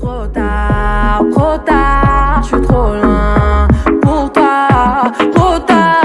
Trop tard, trop tard, je suis trop loin pour toi, trop tard.